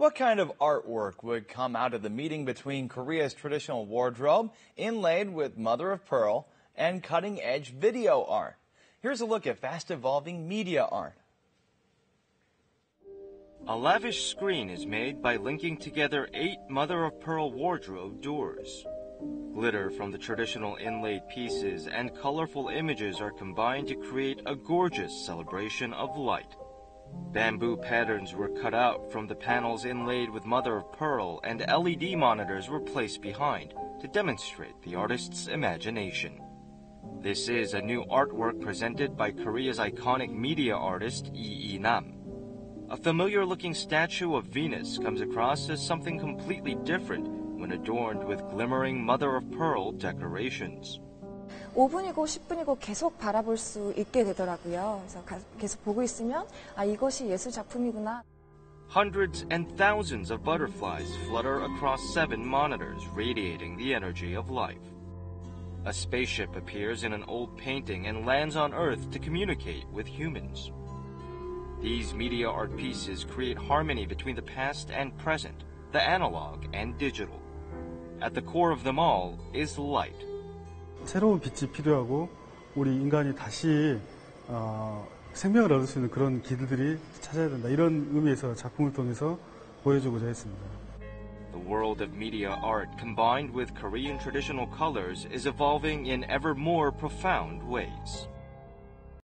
What kind of artwork would come out of the meeting between Korea's traditional wardrobe, inlaid with mother of pearl, and cutting edge video art? Here's a look at fast evolving media art. A lavish screen is made by linking together eight mother of pearl wardrobe doors. Glitter from the traditional inlaid pieces and colorful images are combined to create a gorgeous celebration of light. Bamboo patterns were cut out from the panels inlaid with mother of pearl and LED monitors were placed behind to demonstrate the artist's imagination. This is a new artwork presented by Korea's iconic media artist Lee Lee-nam. A familiar looking statue of Venus comes across as something completely different when adorned with glimmering mother of pearl decorations. 5분이고 10분이고 계속 바라볼 수 있게 되더라고요. 그래서 계속 보고 있으면 아 이것이 예술 작품이구나. Hundreds and thousands of butterflies flutter across seven monitors, radiating the energy of life. A spaceship appears in an old painting and lands on Earth to communicate with humans. These media art pieces create harmony between the past and present, the analog and digital. At the core of them all is light. 새로운 빛이 필요하고 우리 인간이 다시 어, 생명을 얻을 수 있는 그런 길들이 찾아야 된다. 이런 의미에서 작품을 통해서 보여주고자 했습니다. The world of media art combined with Korean traditional colors is evolving in ever more profound ways.